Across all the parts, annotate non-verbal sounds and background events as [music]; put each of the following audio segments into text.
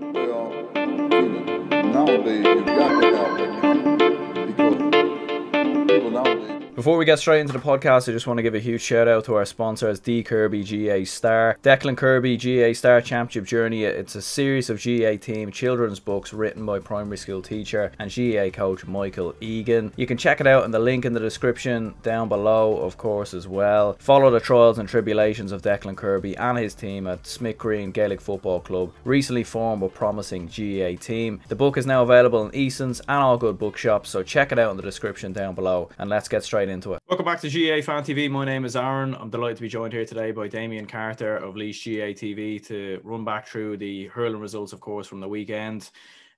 Well, nowadays you've got to have that because Before we get straight into the podcast, I just want to give a huge shout out to our sponsors, D Kirby GAA Star. Declan Kirby GAA Star Championship Journey. It's a series of GAA team children's books written by primary school teacher and GAA coach Michael Egan. You can check it out in the link in the description down below, of course, as well. Follow the trials and tribulations of Declan Kirby and his team at Smithgreen Gaelic Football Club, recently formed a promising GAA team. The book is now available in Eason's and all good bookshops, so check it out in the description down below. And let's get straight into it. Welcome back to GAA Fan TV. My name is Aaron. I'm delighted to be joined here today by Damien Carter of Laois GAA TV to run back through the hurling results, of course, from the weekend.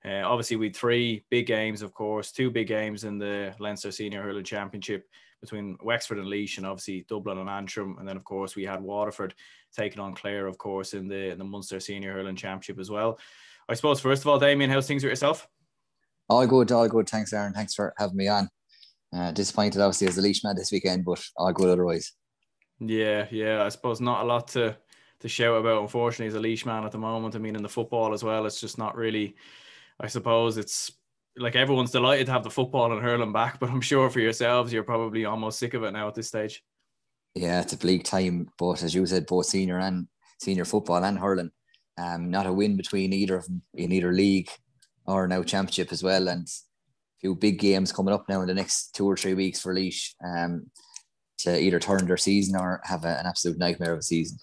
Uh, obviously, we had three big games, of course, two big games in the Leinster Senior Hurling Championship between Wexford and Laois, and obviously Dublin and Antrim, and then of course we had Waterford taking on Clare, of course, in the in the Munster Senior Hurling Championship as well. I suppose first of all, Damien, how's things with yourself? All good, all good. Thanks, Aaron. Thanks for having me on. Uh, disappointed, obviously, as the Laois man this weekend, but all good otherwise. Yeah, yeah. I suppose not a lot to to shout about. Unfortunately, as a Laois man at the moment, I mean, in the football as well, it's just not really. I suppose it's like everyone's delighted to have the football and hurling back, [laughs] but I'm sure for yourselves, you're probably almost sick of it now at this stage. Yeah, it's a bleak time, but as you said, both senior and senior football and hurling. Um, not a win between either of them in either league or now championship as well, and few big games coming up now in the next two or three weeks for Laois um, to either turn their season or have a, an absolute nightmare of a season.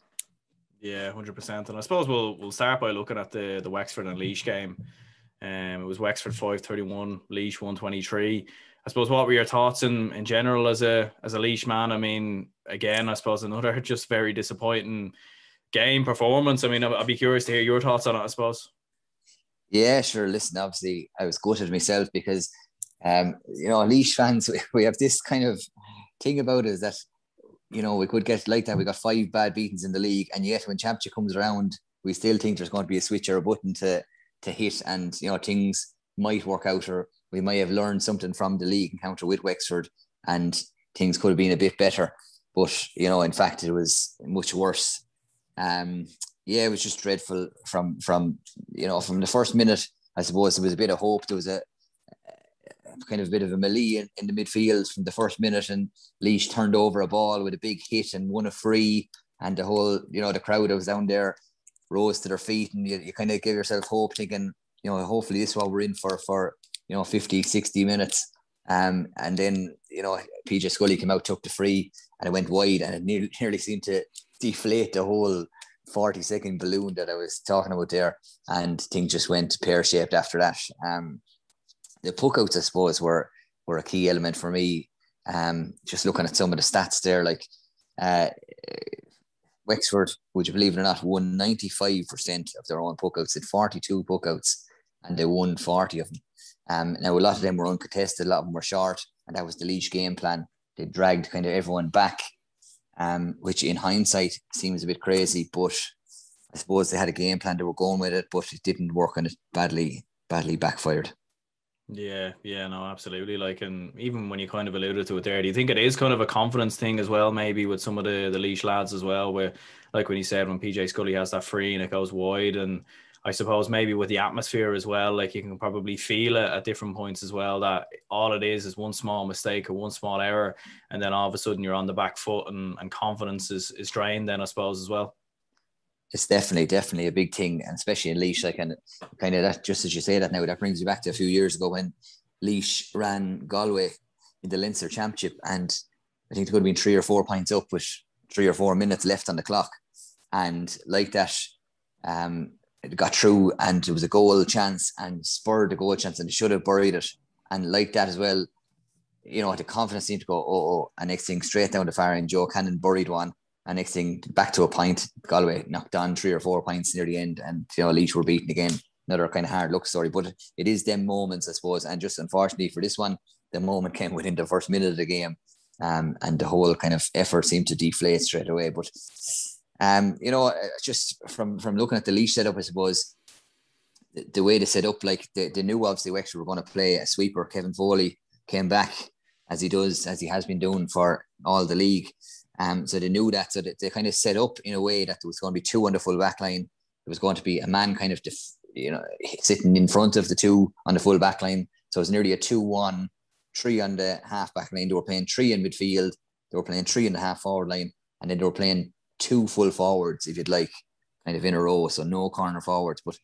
Yeah, hundred percent. And I suppose we'll we'll start by looking at the the Wexford and Laois game. Um, it was Wexford five thirty one, Laois one twenty three. I suppose what were your thoughts in in general as a as a Laois man? I mean, again, I suppose another [laughs] just very disappointing game performance. I mean, I'd, I'd be curious to hear your thoughts on it. I suppose. Yeah, sure. Listen, obviously, I was gutted myself because um, you know, Laois fans, [laughs] we have this kind of thing about us that, you know, we could get like that. We got five bad beatings in the league, and yet when championship comes around, we still think there's going to be a switch or a button to to hit, and you know, things might work out, or we might have learned something from the league encounter with Wexford, and things could have been a bit better. But you know, in fact, it was much worse. Um, yeah, it was just dreadful from from you know from the first minute. I suppose there was a bit of hope. There was a kind of a bit of a melee in, in, the midfield from the first minute, and Laois turned over a ball with a big hit and won a free, and the whole, you know, the crowd that was down there rose to their feet, and you, you kind of give yourself hope, thinking, you know, hopefully this is what we're in for for you know 50, 60 minutes. Um, and then you know PJ Scully came out, took the free, and it went wide, and it nearly seemed to deflate the whole 40 second balloon that I was talking about there, and things just went pear shaped after that. Um, the puckouts, I suppose, were were a key element for me. Um, just looking at some of the stats there, like uh, Wexford, would you believe it or not, won 95% of their own puckouts, did 42 puckouts, and they won 40 of them. Um, now, a lot of them were uncontested, a lot of them were short, and that was the Laois game plan. They dragged kind of everyone back, um, which in hindsight seems a bit crazy, but I suppose they had a game plan, they were going with it, but it didn't work and it badly, badly backfired. Yeah, yeah, no, absolutely. Like, and even when you kind of alluded to it there, do you think it is kind of a confidence thing as well, maybe with some of the the Laois lads as well, where like when you said when PJ Scully has that free and it goes wide, and I suppose maybe with the atmosphere as well, like you can probably feel it at different points as well that all it is is one small mistake or one small error, and then all of a sudden you're on the back foot and, and confidence is is drained. Then I suppose as well it's definitely definitely a big thing, and especially in Laois, like and kind of that. Just as you say that now, that brings me back to a few years ago when Laois ran Galway in the Leinster Championship, and I think it could have been three or four points up with three or four minutes left on the clock, and like that, um, it got through, and it was a goal chance, and spurred the goal chance, and they should have buried it, and like that as well. You know, the confidence seemed to go, oh, oh, and next thing straight down the far end, Joe Canning buried one, and next thing, back to a point. Galway knocked on three or four points near the end, and you know Laois were beaten again. Another kind of hard luck story, but it is them moments, I suppose. And just unfortunately for this one, the moment came within the first minute of the game, um, and the whole kind of effort seemed to deflate straight away. But um, you know, just from from looking at the Laois setup, I suppose the, the way they set up, like the they knew obviously Wexford were going to play a sweeper. Kevin Foley came back as he does, as he has been doing for all the league. Um, so they knew that. So they, they kind of set up in a way that there was going to be two on the full back line. There was going to be a man kind of def- you know, sitting in front of the two on the full back line. So it was nearly a 2 1, three on the half back line. They were playing three in midfield, they were playing three in the half forward line, and then they were playing two full forwards, if you'd like, kind of in a row. So no corner forwards. But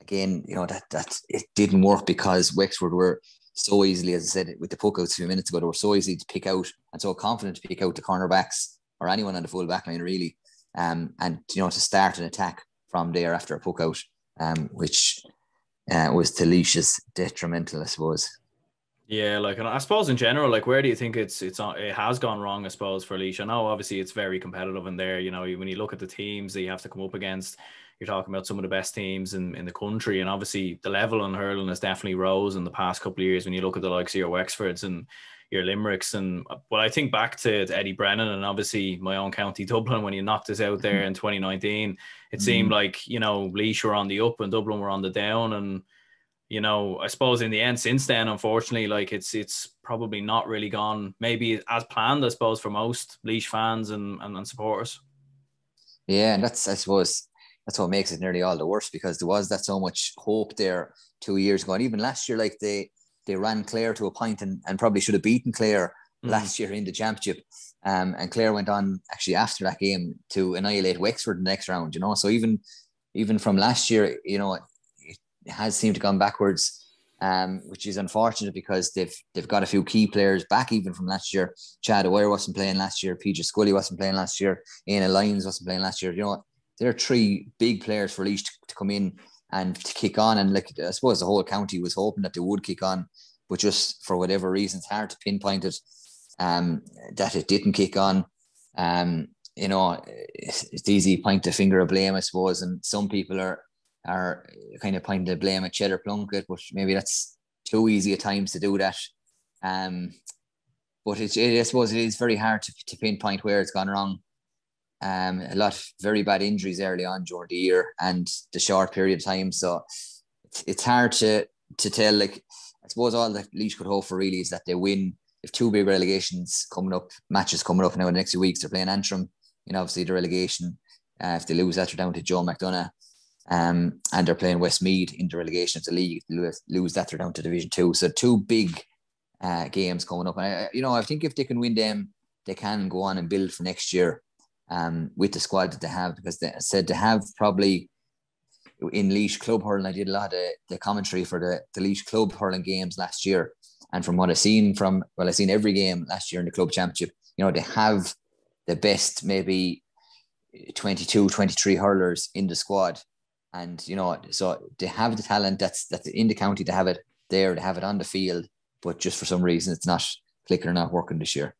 again, you know, that that it didn't work because Wexford were so easily, as I said with the puck outs a few minutes ago, they were so easy to pick out and so confident to pick out the cornerbacks or anyone on the full back line really. Um, and you know, to start an attack from there after a puck out, um, which uh, was to Laois's detrimental, I suppose. Yeah, like and I suppose in general, like where do you think it's it's it has gone wrong? I suppose for Laois. I know obviously it's very competitive in there. You know, when you look at the teams that you have to come up against, you're talking about some of the best teams in, in the country, and obviously the level in hurling has definitely rose in the past couple of years. When you look at the likes of your Wexfords and your Limericks, and well, I think back to, to Eddie Brennan and obviously my own county [laughs] Dublin when he knocked us out there mm-hmm. in 2019. It seemed mm-hmm. like you know Laois were on the up and Dublin were on the down, and you know, I suppose in the end, since then, unfortunately, like it's it's probably not really gone maybe as planned, I suppose, for most Laois fans and, and, and supporters. Yeah, and that's I suppose that's what makes it nearly all the worse because there was that so much hope there two years ago. And even last year, like they they ran Clare to a point and, and probably should have beaten Clare mm. last year in the championship. Um, and Clare went on actually after that game to annihilate Wexford the next round, you know. So even even from last year, you know, has seemed to gone backwards, um, which is unfortunate because they've they've got a few key players back even from last year. Cha Dwyer wasn't playing last year. PJ Scully wasn't playing last year. Ian Lyons wasn't playing last year. You know, there are three big players for Laois to, to come in and to kick on. And like I suppose the whole county was hoping that they would kick on, but just for whatever reason, it's hard to pinpoint it. Um, that it didn't kick on. Um, you know, it's, it's easy to point the finger of blame, I suppose, and some people are are kind of pointing the blame at Cheddar Plunkett, but maybe that's too easy at times to do that. Um, but it, it, I suppose it is very hard to, to pinpoint where it's gone wrong. Um, a lot of very bad injuries early on during the year and the short period of time. So it's, it's hard to to tell. Like I suppose all that Laois could hope for really is that they win. If two big relegations coming up, matches coming up now in the next few weeks, they're playing Antrim. You know, obviously the relegation. Uh, if they lose that, they're down to Joe McDonagh. Um, and they're playing Westmeath in the relegation of the league. Lose, lose that, they're down to Division Two. So two big uh, games coming up. And I, you know, I think if they can win them, they can go on and build for next year um, with the squad that they have. Because they said to have probably in Laois Club hurling, I did a lot of the commentary for the, the Laois Club hurling games last year. And from what I've seen from, well, I've seen every game last year in the club championship, you know, they have the best maybe 22, 23 hurlers in the squad and you know, so they have the talent that's that's in the county to have it there, to have it on the field, but just for some reason it's not clicking or not working this year.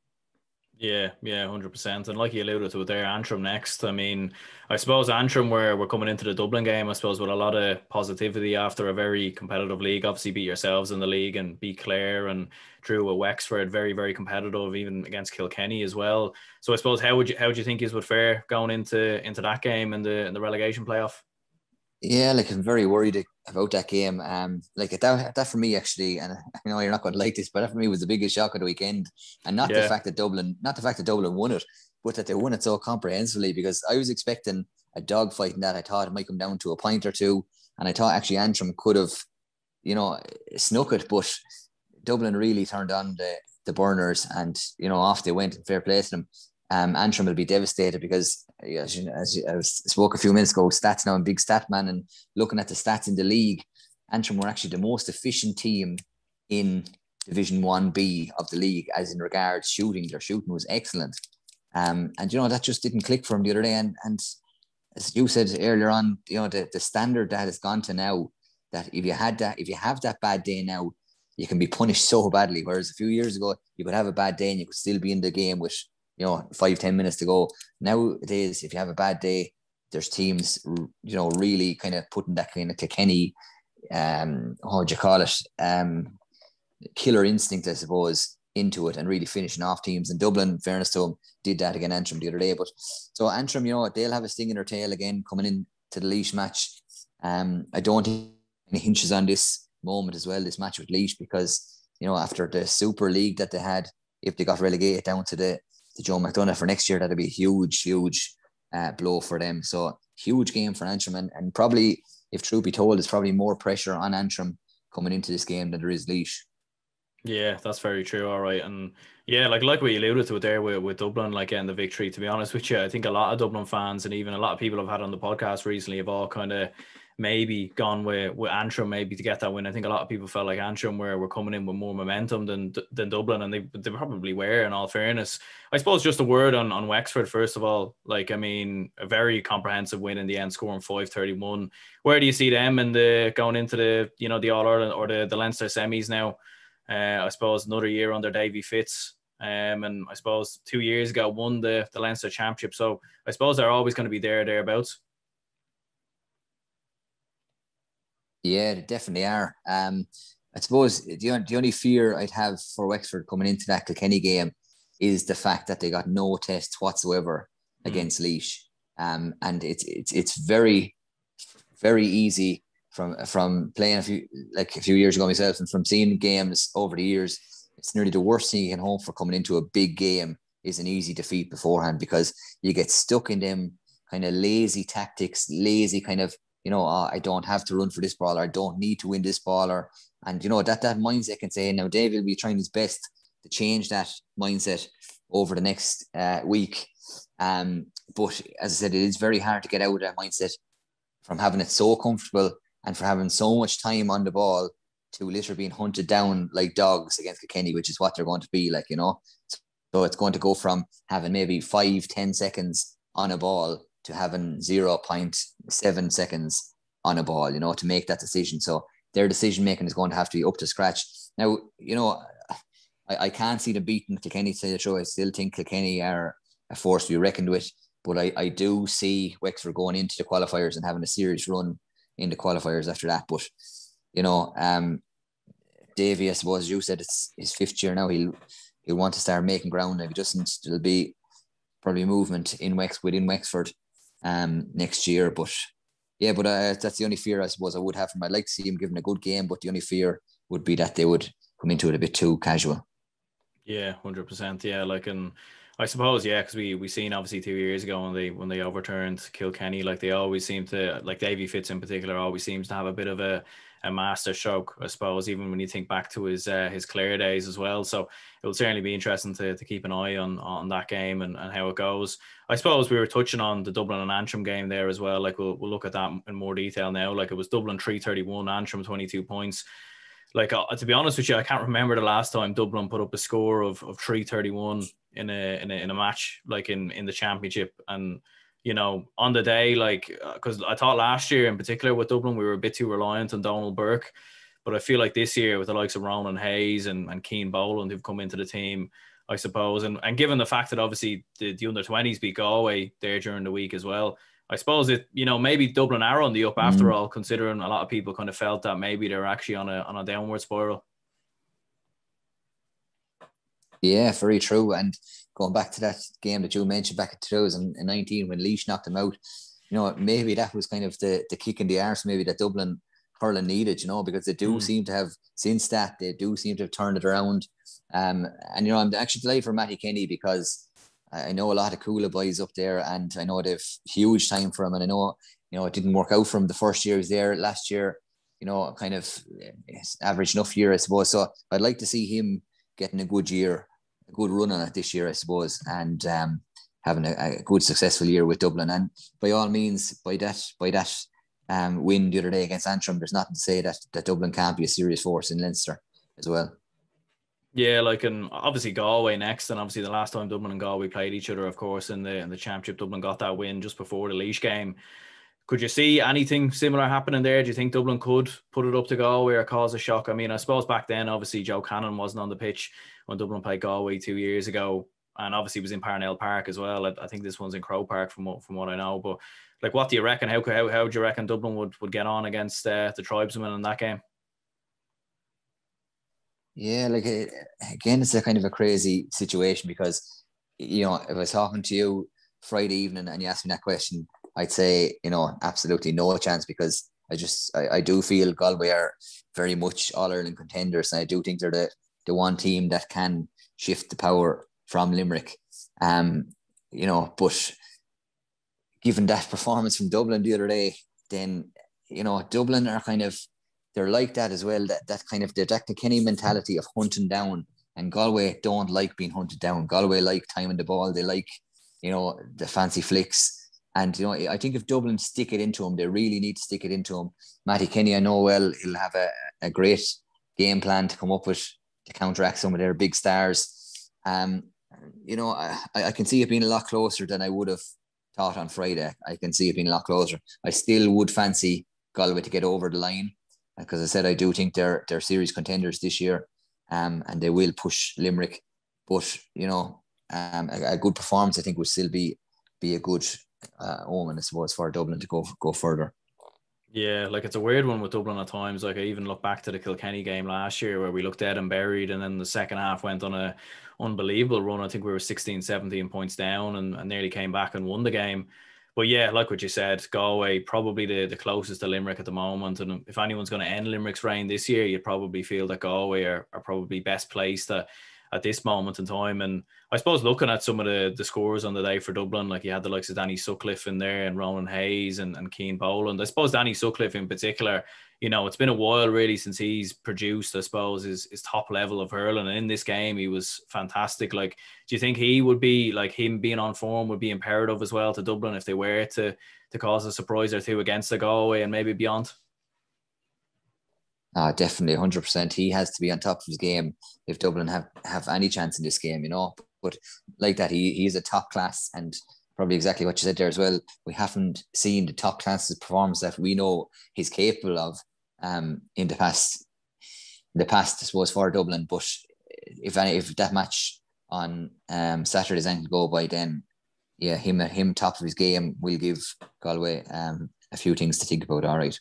Yeah, yeah, hundred percent. And like you alluded to there, Antrim next. I mean, I suppose Antrim where we're coming into the Dublin game, I suppose with a lot of positivity after a very competitive league. Obviously beat yourselves in the league and beat Clare and drew a Wexford, very, very competitive, even against Kilkenny as well. So I suppose how would you how would you think is would fare going into into that game in the in the relegation playoff? Yeah, like I'm very worried about that game. Um, like that, that for me actually, and I know you're not going to like this, but that for me was the biggest shock of the weekend, and not yeah. the fact that Dublin, not the fact that Dublin won it, but that they won it so comprehensively. Because I was expecting a dogfight in that. I thought it might come down to a point or two, and I thought actually Antrim could have, you know, snuck it, but Dublin really turned on the the burners, and you know, off they went. In fair play to them. Um, Antrim will be devastated because as, you, as you, I spoke a few minutes ago, stats now, I'm big stat man, and looking at the stats in the league, Antrim were actually the most efficient team in Division One B of the league, as in regards shooting. Their shooting was excellent, um, and you know that just didn't click for them the other day. And and as you said earlier on, you know the, the standard that has gone to now that if you had that, if you have that bad day now, you can be punished so badly. Whereas a few years ago, you could have a bad day and you could still be in the game with you know, five ten minutes to go. Nowadays, if you have a bad day, there's teams, you know, really kind of putting that kind of Kilkenny, um, how would you call it, um, killer instinct, I suppose, into it and really finishing off teams. And Dublin, fairness to them, did that again Antrim the other day. But so Antrim, you know, they'll have a sting in their tail again coming in to the Laois match. Um, I don't think any hinges on this moment as well, this match with Laois, because you know after the Super League that they had, if they got relegated down to the to Joe McDonagh for next year, that'd be a huge, huge uh, blow for them. So huge game for Antrim, and, and probably if truth be told, there's probably more pressure on Antrim coming into this game than there is Laois. Yeah, that's very true. All right, and yeah, like like we alluded to there with, with Dublin, like getting the victory. To be honest with you, I think a lot of Dublin fans and even a lot of people I've had on the podcast recently have all kind of maybe gone with with Antrim maybe to get that win. I think a lot of people felt like Antrim were, were coming in with more momentum than than Dublin, and they they probably were. In all fairness, I suppose just a word on on Wexford first of all. Like I mean, a very comprehensive win in the end, scoring five thirty one. Where do you see them and the going into the you know the All Ireland or the the Leinster semis now? Uh, I suppose another year under Davy Fitz. Um, and I suppose two years ago won the, the Leinster Championship. So I suppose they're always going to be there, thereabouts. Yeah, they definitely are. Um, I suppose the, the only fear I'd have for Wexford coming into that Kilkenny game is the fact that they got no tests whatsoever mm. against Laois. Um, and it's it's it's very very easy from from playing a few like a few years ago myself and from seeing games over the years, it's nearly the worst thing you can hope for coming into a big game is an easy defeat beforehand because you get stuck in them kind of lazy tactics, lazy kind of you know oh, I don't have to run for this ball or I don't need to win this ball or and you know that that mindset can say now David will be trying his best to change that mindset over the next uh, week. Um, but as I said, it is very hard to get out of that mindset from having it so comfortable and for having so much time on the ball to literally being hunted down like dogs against Kilkenny, which is what they're going to be like, you know. So it's going to go from having maybe five, ten seconds on a ball to having 0.7 seconds on a ball, you know, to make that decision. So their decision making is going to have to be up to scratch. Now, you know, I, I can't see them beating Kilkenny to the show. I still think Kilkenny are a force to be reckoned with. But I, I do see Wexford going into the qualifiers and having a serious run in the qualifiers after that. But you know, um, Davy, I suppose you said it's his fifth year now. He'll he'll want to start making ground. If he doesn't, there'll be probably movement in Wex within Wexford um next year. But yeah, but uh, that's the only fear I suppose I would have from. I'd like to see him given a good game, but the only fear would be that they would come into it a bit too casual. Yeah, hundred percent. Yeah, like and I suppose yeah, because we we seen obviously two years ago when they when they overturned Kilkenny, like they always seem to like Davy Fitz in particular always seems to have a bit of a a master stroke, I suppose, even when you think back to his uh, his Clare days as well. So it will certainly be interesting to, to keep an eye on on that game and, and how it goes. I suppose we were touching on the Dublin and Antrim game there as well. Like we'll, we'll look at that in more detail now. Like it was Dublin 331, Antrim 22 points like uh, to be honest with you, I can't remember the last time Dublin put up a score of, of 331 in a, in a in a match like in in the championship and you know on the day like because uh, I thought last year in particular with Dublin we were a bit too reliant on Donal Burke but I feel like this year with the likes of Ronan Hayes and, and Cian Boland who've come into the team I suppose and, and given the fact that obviously the, the under 20s beat Galway there during the week as well I suppose it, you know, maybe Dublin are on the up after mm. all, considering a lot of people kind of felt that maybe they're actually on a on a downward spiral. Yeah, very true. And going back to that game that you mentioned back in 2019 when Laois knocked them out, you know, maybe that was kind of the, the kick in the arse, maybe that Dublin hurling needed, you know, because they do mm. seem to have, since that, they do seem to have turned it around. Um, and, you know, I'm actually delighted for Mattie Kenny because I know a lot of Cuala boys up there, and I know they've huge time for him. And I know, you know, it didn't work out for him the first year he was there. Last year, you know, kind of average enough year, I suppose. So I'd like to see him getting a good year, a good run on it this year, I suppose, and um, having a, a, good successful year with Dublin. And by all means, by that, by that um, win the other day against Antrim, there's nothing to say that that Dublin can't be a serious force in Leinster as well. Yeah, like and obviously Galway next, and obviously the last time Dublin and Galway played each other, of course, in the in the championship, Dublin got that win just before the Laois game. Could you see anything similar happening there? Do you think Dublin could put it up to Galway or cause a shock? I mean, I suppose back then, obviously Joe Canning wasn't on the pitch when Dublin played Galway two years ago, and obviously was in Parnell Park as well. I, I think this one's in Croke Park from what from what I know. But like, what do you reckon? How how how do you reckon Dublin would would get on against uh, the tribesmen in that game? Yeah, like eh, again, it's a kind of a crazy situation because you know if I was talking to you Friday evening and you asked me that question, I'd say you know absolutely no chance because I just I, I do feel Galway are very much All Ireland contenders and I do think they're the the one team that can shift the power from Limerick. Um, you know, but given that performance from Dublin the other day, then you know, Dublin are kind of they're like that as well. That that kind of the Jack Kenny mentality of hunting down, and Galway don't like being hunted down. Galway like timing the ball. They like, you know, the fancy flicks. And you know, I think if Dublin stick it into him, they really need to stick it into him. Mattie Kenny, I know well, he'll have a, a great game plan to come up with to counteract some of their big stars. Um, you know, I, I can see it being a lot closer than I would have thought on Friday. I can see it being a lot closer. I still would fancy Galway to get over the line because I said I do think they're they're series contenders this year, um, and they will push Limerick. But you know, um, a, a good performance I think would still be be a good uh, omen, I suppose, for Dublin to go go further. Yeah, like it's a weird one with Dublin at times. Like I even look back to the Kilkenny game last year where we looked dead and buried, and then the second half went on a unbelievable run. I think we were 16, 17 points down and, and nearly came back and won the game. But yeah, like what you said, Galway probably the, the closest to Limerick at the moment. And if anyone's going to end Limerick's reign this year, you'd probably feel that Galway are, are probably best placed to at this moment in time. And I suppose looking at some of the, the scores on the day for Dublin, like you had the likes of Danny Sutcliffe in there and Ronan Hayes and, and Cian Boland. I suppose Danny Sutcliffe in particular, you know, it's been a while really since he's produced, I suppose, his, his top level of hurling. And in this game, he was fantastic. Like, do you think he would be like him being on form would be imperative as well to Dublin if they were to to cause a surprise or two against the Galway and maybe beyond? Uh, definitely, hundred percent. He has to be on top of his game if Dublin have have any chance in this game, you know. But like that, he he's a top class, and probably exactly what you said there as well. We haven't seen the top classes performance that we know he's capable of um, in the past. In the past, I suppose for Dublin, but if any, if that match on um, Saturday's ankle go by, then yeah, him him top of his game will give Galway um, a few things to think about. All right.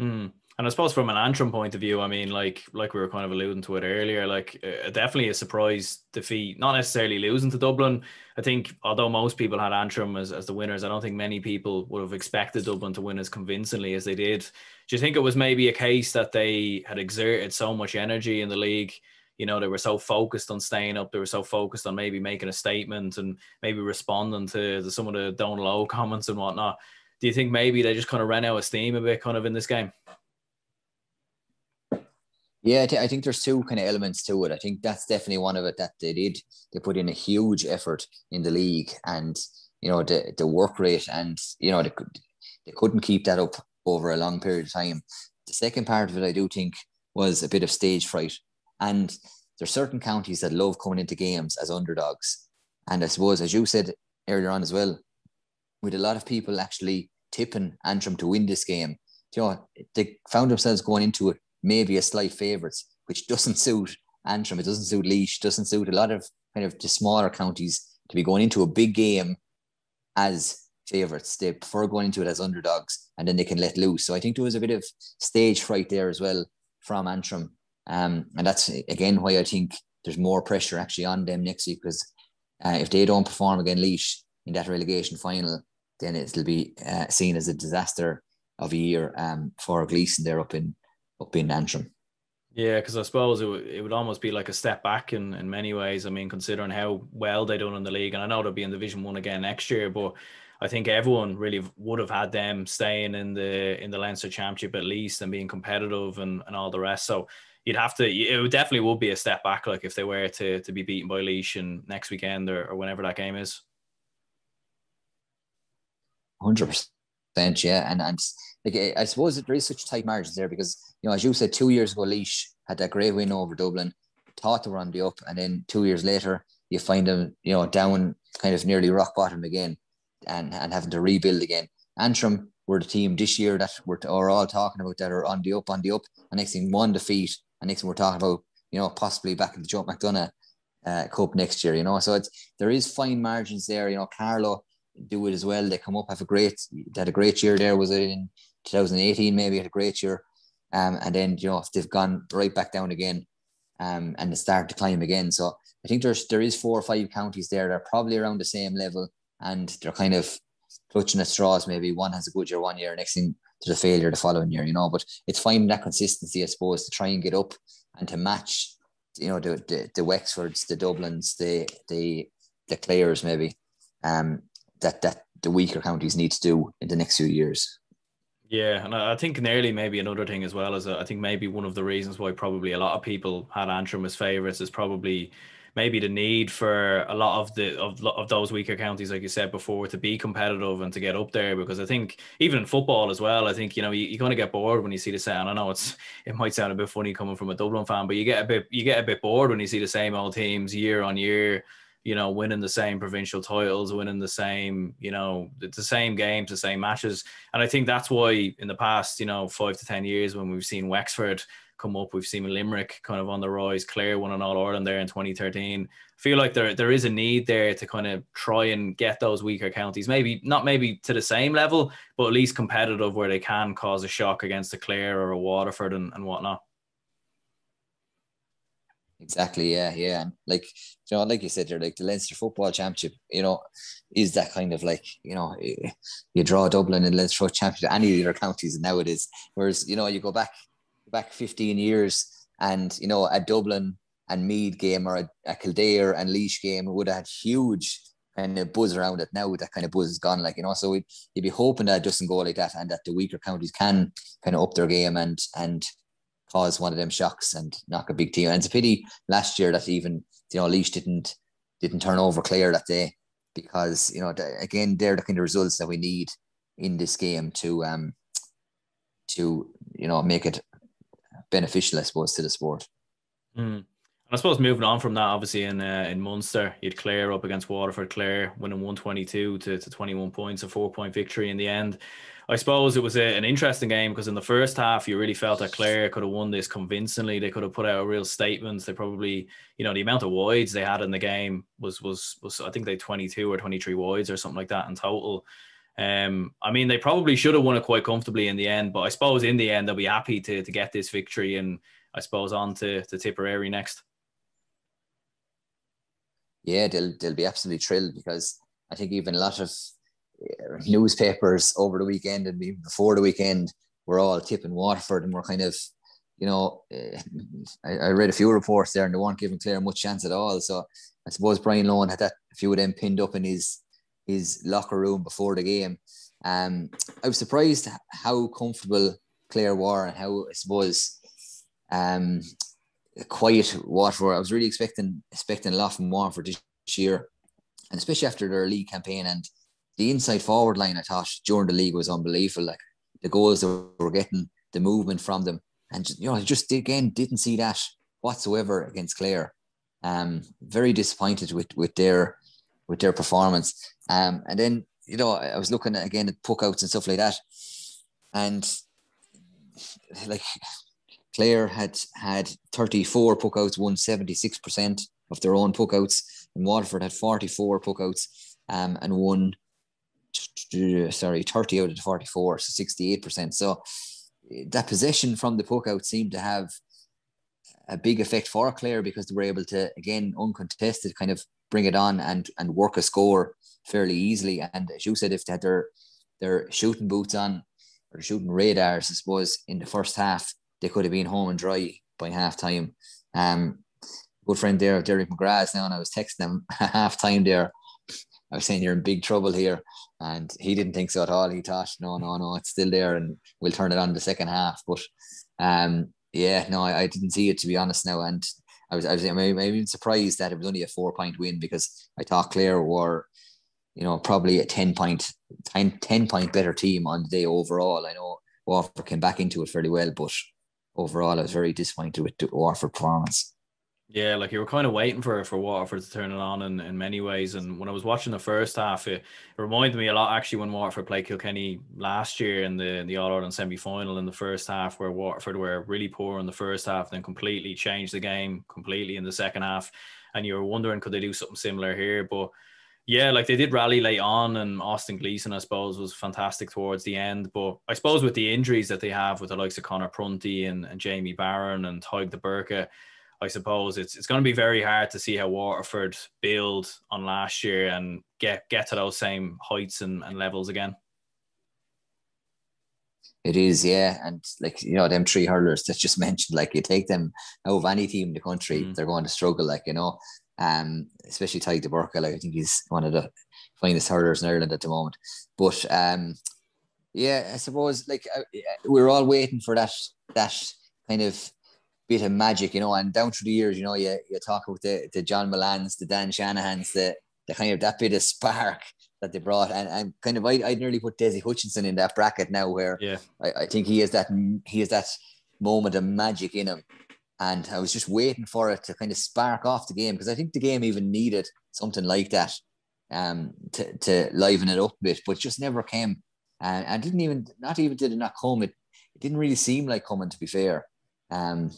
Mm. And I suppose from an Antrim point of view, I mean, like like we were kind of alluding to it earlier, like uh, definitely a surprise defeat. Not necessarily losing to Dublin. I think although most people had Antrim as, as the winners, I don't think many people would have expected Dublin to win as convincingly as they did. Do you think it was maybe a case that they had exerted so much energy in the league? You know, they were so focused on staying up. They were so focused on maybe making a statement and maybe responding to, some of the Dónal Óg comments and whatnot. Do you think maybe they just kind of ran out of steam a bit kind of in this game? Yeah, I think there's two kind of elements to it. I think that's definitely one of it that they did. They put in a huge effort in the league, and you know the the work rate, and you know they could they couldn't keep that up over a long period of time. The second part of it, I do think, was a bit of stage fright, and there's certain counties that love coming into games as underdogs, and I suppose as you said earlier on as well, with a lot of people actually tipping Antrim to win this game, you know they found themselves going into it maybe a slight favourites, which doesn't suit Antrim, it doesn't suit Laois, doesn't suit a lot of kind of the smaller counties to be going into a big game as favourites. They prefer going into it as underdogs and then they can let loose. So I think there was a bit of stage fright there as well from Antrim. Um, and that's again why I think there's more pressure actually on them next week because uh, if they don't perform again Laois in that relegation final, then it'll be uh, seen as a disaster of a year um, for Gleeson there up in up in Antrim. Yeah, because I suppose it, w- it would almost be like a step back in, in many ways. I mean, considering how well they done in the league, and I know they'll be in Division One again next year, but I think everyone really would have had them staying in the in the Leinster Championship at least and being competitive and, and all the rest. So you'd have to. It would definitely would be a step back, like if they were to to be beaten by Laois and next weekend or, or whenever that game is. Hundred percent, yeah, and and like I suppose there is such tight margins there because you know, as you said, two years ago, Laois had that great win over Dublin, thought they were on the up, and then two years later, you find them, you know, down kind of nearly rock bottom again, and and having to rebuild again. Antrim were the team this year that we're, are all talking about that are on the up, on the up. And next thing, one defeat, and next thing we're talking about, you know, possibly back in the Joe McDonagh uh, Cup next year. You know, so it's there is fine margins there. You know, Carlow do it as well. They come up have a great, they had a great year there. Was it in 2018? Maybe had a great year. Um, and then you know if they've gone right back down again, um, and they start to climb again. So I think there's there is four or five counties there that are probably around the same level, and they're kind of clutching at straws. Maybe one has a good year one year, next thing to the failure the following year. You know, but it's finding that consistency, I suppose, to try and get up and to match. You know the the, the Wexfords, the Dublins, the the the Clares maybe, um, that that the weaker counties need to do in the next few years. Yeah, and I think nearly maybe another thing as well is uh, I think maybe one of the reasons why probably a lot of people had Antrim as favourites is probably maybe the need for a lot of the of, of those weaker counties, like you said before, to be competitive and to get up there. Because I think even in football as well, I think you know you, you kind of get bored when you see the same. I know it's [laughs] it might sound a bit funny coming from a Dublin fan, but you get a bit you get a bit bored when you see the same old teams year on year you know, winning the same provincial titles, winning the same, you know, the same games, the same matches. And I think that's why in the past, you know, five to 10 years when we've seen Wexford come up, we've seen Limerick kind of on the rise, Clare won an All Ireland there in 2013. I feel like there, there is a need there to kind of try and get those weaker counties, maybe not maybe to the same level, but at least competitive where they can cause a shock against a Clare or a Waterford and, and whatnot. Exactly. Yeah. Yeah. And like, you know, like you said, there, like the Leinster Football Championship, you know, is that kind of like, you know, eh, you draw Dublin and Leinster Football Championship, any of other counties now it is. Whereas, you know, you go back, back 15 years and, you know, a Dublin and Meath game or a, a Kildare and Laois game would have had huge kind of buzz around it. Now that kind of buzz is gone, like, you know, so you'd be hoping that it doesn't go like that and that the weaker counties can kind of up their game and, and, cause one of them shocks and knock a big team. And it's a pity last year that even you know Laois didn't didn't turn over Clare that day because you know again they're the kind of results that we need in this game to um to you know make it beneficial I suppose to the sport. Mm. I suppose moving on from that, obviously in uh, in Munster, you'd Clare up against Waterford. Clare winning 122 to, to 21 points, a four point victory in the end. I suppose it was a, an interesting game because in the first half, you really felt that Clare could have won this convincingly. They could have put out a real statement. They probably, you know, the amount of wides they had in the game was was was I think they 22 or 23 wides or something like that in total. Um, I mean, they probably should have won it quite comfortably in the end, but I suppose in the end they'll be happy to to get this victory and I suppose on to, to Tipperary next. Yeah, they'll they'll be absolutely thrilled because I think even a lot of newspapers over the weekend and even before the weekend were all tipping Waterford and we're kind of, you know, eh, I, I, read a few reports there and they weren't giving Clare much chance at all. So I suppose Brian Lohan had that a few of them pinned up in his his locker room before the game. Um, I was surprised how comfortable Clare were and how I suppose um, quiet Waterford. I was really expecting expecting a lot from Waterford this year, and especially after their league campaign and the inside forward line, I thought during the league was unbelievable. Like the goals that were getting, the movement from them, and you know, I just again didn't see that whatsoever against Clare. Um, very disappointed with with their with their performance. Um, and then you know, I was looking at, again at puckouts and stuff like that, and like Clare had had 34 puckouts, won 76% of their own puckouts, and Waterford had 44 puckouts um, and won sorry, 30 out of the 44, so 68%. So that possession from the puck out seemed to have a big effect for Clare because they were able to, again, uncontested, kind of bring it on and and work a score fairly easily. And as you said, if they had their their shooting boots on or shooting radars, I suppose, in the first half, they could have been home and dry by half time. Um, good friend there, Derek McGrath now, and I was texting him [laughs] half time there I was saying you're in big trouble here. And he didn't think so at all. He thought, no, no, no, it's still there and we'll turn it on the second half. But um, yeah, no, I, I didn't see it to be honest now. And I was, I was maybe surprised that it was only a four point win because I thought Clare were, you know, probably a 10 point, 10, 10 point better team on the day overall. I know Waterford came back into it fairly well, but overall I was very disappointed with the Waterford performance. Yeah, like you were kind of waiting for for Waterford to turn it on in, in many ways. And when I was watching the first half, it, it reminded me a lot actually when Waterford played Kilkenny last year in the in the All Ireland semi final in the first half, where Waterford were really poor in the first half, then completely changed the game completely in the second half. And you were wondering could they do something similar here, but yeah, like they did rally late on, and Austin Gleeson, I suppose, was fantastic towards the end. But I suppose with the injuries that they have with the likes of Conor Prunty and, and Jamie Barron and Tadhg de Búrca, I suppose it's it's going to be very hard to see how Waterford build on last year and get get to those same heights and, and levels again. It is, yeah, and like you know, them three hurlers that just [laughs] mentioned, like you take them out of any team in the country, mm. they're going to struggle, like you know, um, especially Tadhg de Búrca, like I think he's one of the finest hurlers in Ireland at the moment. But um, Yeah, I suppose like uh, we are all waiting for that that kind of bit of magic, you know. And down through the years, you know, you, you talk about the, the John Mullanes, the Dan Shanahans, the the kind of that bit of spark that they brought, and, and kind of I I'd nearly put Dessie Hutchinson in that bracket now, where yeah, I, I think he has that he has that moment of magic in him, and I was just waiting for it to kind of spark off the game because I think the game even needed something like that, um, to to liven it up a bit, but just never came, and I didn't even not even did it not come. It it didn't really seem like coming to be fair. Um,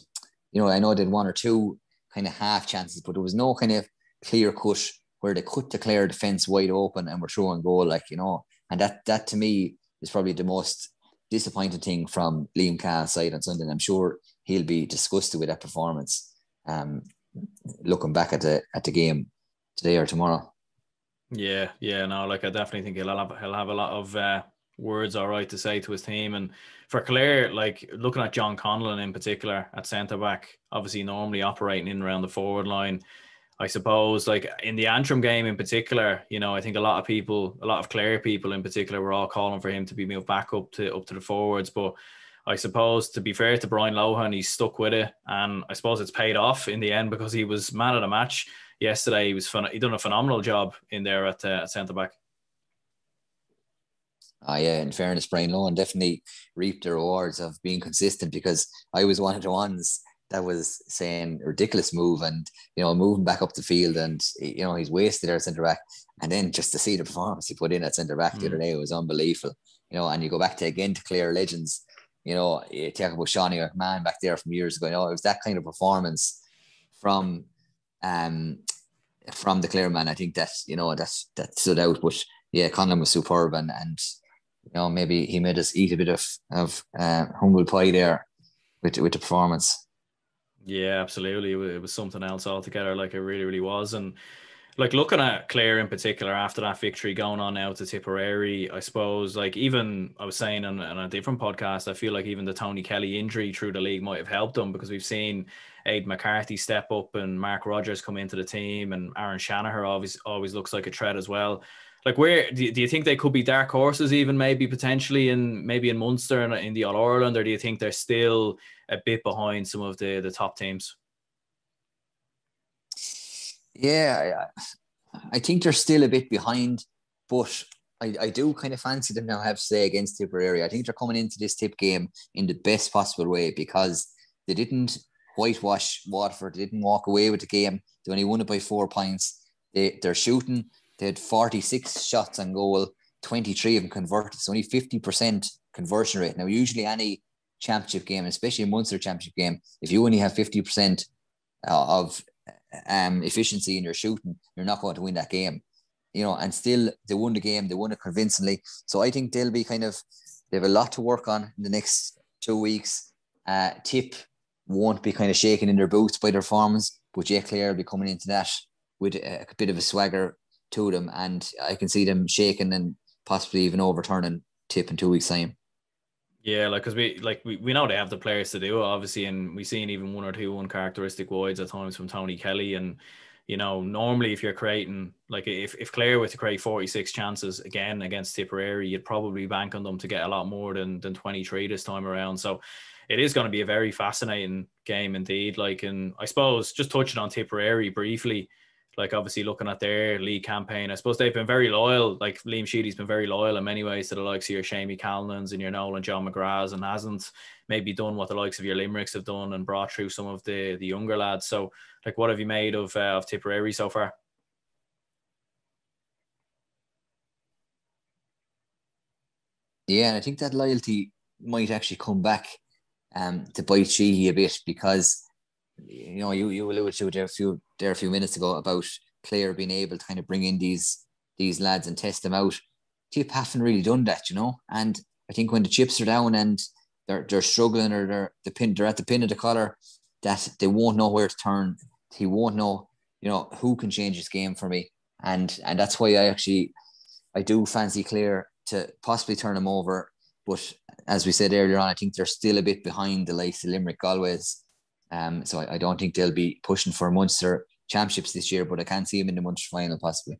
you know, I know I did one or two kind of half chances, but there was no kind of clear cut where they could declare the fence wide open and were throwing goal, like, you know, and that that to me is probably the most disappointing thing from Liam Cahill's side on Sunday. And I'm sure he'll be disgusted with that performance. Um, looking back at the at the game today or tomorrow. Yeah, yeah, no, like I definitely think he'll have he'll have a lot of uh, words all right to say to his team. And for Clare, like looking at John Conlon in particular at centre back, obviously normally operating in around the forward line. I suppose, like in the Antrim game in particular, you know, I think a lot of people, a lot of Clare people in particular, were all calling for him to be moved back up to up to the forwards. But I suppose, to be fair to Brian Lohan, he's stuck with it, and I suppose it's paid off in the end because he was man of the match yesterday. He was fun. He done a phenomenal job in there at, uh, at centre back. Ah, yeah. In fairness, Brian Lohan definitely reaped the rewards of being consistent because I was one of the ones that was saying ridiculous move and you know moving back up the field and you know he's wasted there at centre back and then just to see the performance he put in at centre back mm. the other mm. day was unbelievable you know and you go back to again to Clare legends you know you talk about Seanie McMahon back there from years ago you know it was that kind of performance from um from the Clare man I think that you know that that stood out but yeah Conlon was superb and and you know maybe he made us eat a bit of of uh, humble pie there with with the performance yeah, absolutely. It was something else altogether. Like it really, really was. And like looking at Clare in particular after that victory going on now to Tipperary, I suppose like even I was saying on, on, a different podcast, I feel like even the Tony Kelly injury through the league might have helped them because we've seen Aid McCarthy step up and Mark Rogers come into the team and Aaron Shanagher always always looks like a threat as well. Like where do you, do you think they could be dark horses even maybe potentially in maybe in Munster and in the All Ireland or do you think they're still a bit behind some of the the top teams. Yeah, I, think they're still a bit behind, but I, I do kind of fancy them now. I have to say against Tipperary, I think they're coming into this tip game in the best possible way because they didn't whitewash Waterford. They didn't walk away with the game. They only won it by four points. They they're shooting. They had forty six shots on goal. 23 of them converted. So only 50% conversion rate. Now, usually any championship game, especially a Munster championship game, if you only have 50% uh, of um, efficiency in your shooting, you're not going to win that game. You know, and still they won the game, they won it convincingly. So I think they'll be kind of, they have a lot to work on in the next two weeks. Uh, Tip won't be kind of shaken in their boots by their forms, but Jay Clare will be coming into that with a, a bit of a swagger to them. And I can see them shaking and possibly even overturning Tip in two weeks' time. Yeah, like because we like we, we know they have the players to do it, obviously, and we've seen even one or two uncharacteristic wides at times from Tony Kelly. And you know, normally if you're creating like if, if Clare were to create 46 chances again against Tipperary, you'd probably bank on them to get a lot more than than 23 this time around. So it is going to be a very fascinating game indeed. Like, and I suppose just touching on Tipperary briefly, like obviously looking at their league campaign, I suppose they've been very loyal. Like Liam Sheedy's been very loyal in many ways to the likes of your Seamie Callanans and your Noel and John McGraths and hasn't maybe done what the likes of your Limericks have done and brought through some of the the younger lads. So like what have you made of uh, of Tipperary so far? Yeah, and I think that loyalty might actually come back um, to bite Sheedy a bit because you know, you you alluded to there a few there a few minutes ago about Clare being able to kind of bring in these these lads and test them out. Tip haven't really done that, you know. And I think when the chips are down and they're they're struggling or they're the pin they're at the pin of the collar, that they won't know where to turn. He won't know, you know, who can change his game for me. And and that's why I actually I do fancy Clare to possibly turn him over. But as we said earlier on, I think they're still a bit behind the likes of Limerick Galway's um, so I, I, don't think they'll be pushing for Munster championships this year, but I can see them in the Munster final possibly.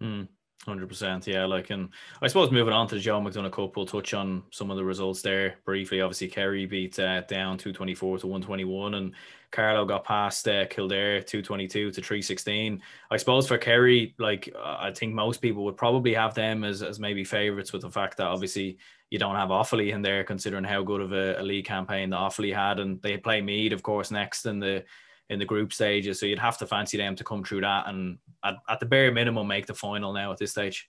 Mm. Hundred percent, yeah. Like, and I suppose moving on to the Joe McDonagh Cup, we'll touch on some of the results there briefly. Obviously, Kerry beat uh, down two twenty four to one twenty one, and Carlow got past uh, Kildare two twenty two to three sixteen. I suppose for Kerry, like I think most people would probably have them as as maybe favourites with the fact that obviously you don't have Offaly in there, considering how good of a, a league campaign the Offaly had, and they play Meath, of course, next in the in the group stages. So you'd have to fancy them to come through that and at, at the bare minimum make the final now at this stage.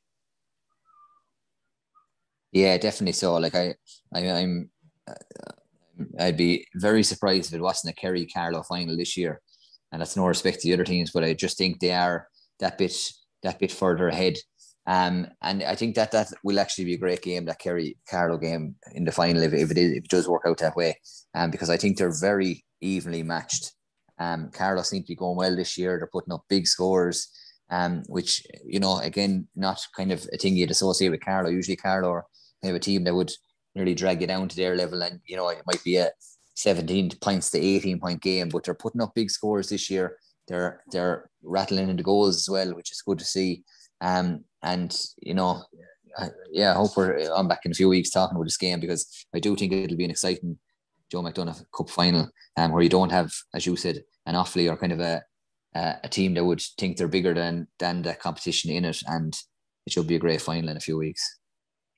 Yeah, definitely so. Like I, I am uh, I'd be very surprised if it wasn't a Kerry Carlow final this year. And that's no respect to the other teams, but I just think they are that bit that bit further ahead. Um, and I think that that will actually be a great game, that Kerry Carlow game in the final, if, if it is, if it does work out that way. Um, because I think they're very evenly matched. Um, Carlow's seems to be going well this year. They're putting up big scores, um, which you know, again, not kind of a thing you'd associate with Carlow. Usually, kind of a team that would nearly drag you down to their level, and you know, it might be a 17 points to 18 point game, but they're putting up big scores this year. They're they're rattling in the goals as well, which is good to see. Um, and you know, I, yeah, I hope we're on back in a few weeks talking about this game because I do think it'll be an exciting Joe McDonagh Cup final, um, where you don't have, as you said, an Offaly or kind of a a team that would think they're bigger than than the competition in it, and it should be a great final in a few weeks.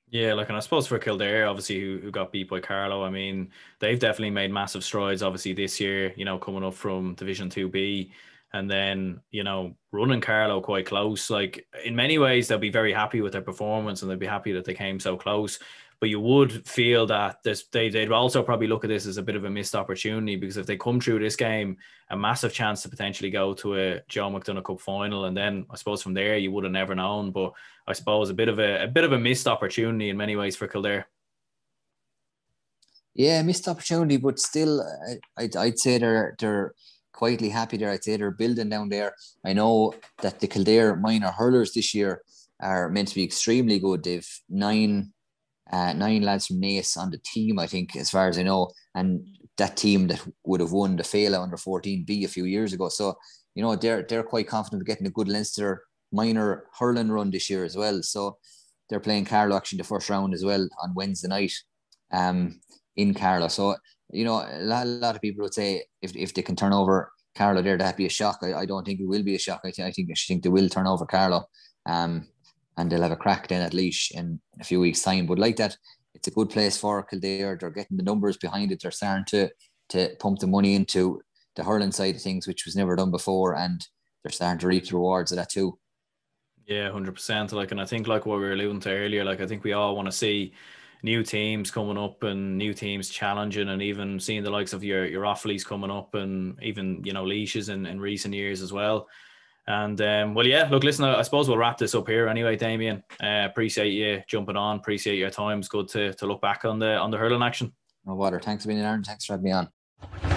Yeah, like, and I suppose for Kildare, obviously, who, who got beat by Carlow, I mean, they've definitely made massive strides, obviously, this year, you know, coming up from Division 2B and then, you know, running Carlow quite close. Like, in many ways, they'll be very happy with their performance and they'll be happy that they came so close but you would feel that this, they, they'd also probably look at this as a bit of a missed opportunity because if they come through this game, a massive chance to potentially go to a Joe McDonagh Cup final, and then I suppose from there you would have never known. But I suppose a bit of a, a bit of a missed opportunity in many ways for Kildare. Yeah, missed opportunity, but still, I'd, I'd say they're they're quietly happy there. I'd say they're building down there. I know that the Kildare minor hurlers this year are meant to be extremely good. They've nine uh, nine lads from Naas on the team, I think, as far as I know, and that team that would have won the Féile under 14B a few years ago. So, you know, they're they're quite confident of getting a good Leinster minor hurling run this year as well. So they're playing Carlow actually the first round as well on Wednesday night um, in Carlow. So, you know, a lot, a lot of people would say if, if they can turn over Carlow there, that'd be a shock. I, I don't think it will be a shock. I, th- I think I think they will turn over Carlow. Um, and they'll have a crack then at Laois in a few weeks' time. But like that, it's a good place for Kildare. They're getting the numbers behind it. They're starting to to pump the money into the hurling side of things, which was never done before, and they're starting to reap the rewards of that too. Yeah, hundred percent. Like, and I think like what we were alluding to earlier, like I think we all want to see new teams coming up and new teams challenging, and even seeing the likes of your your Offaly's coming up, and even you know Laois's in, in recent years as well. And um, well, yeah, look, listen, I suppose we'll wrap this up here anyway, Damien. Uh, appreciate you jumping on. Appreciate your time. It's good to, to look back on the on the hurling action. No water. Thanks for being there. Thanks for having me on.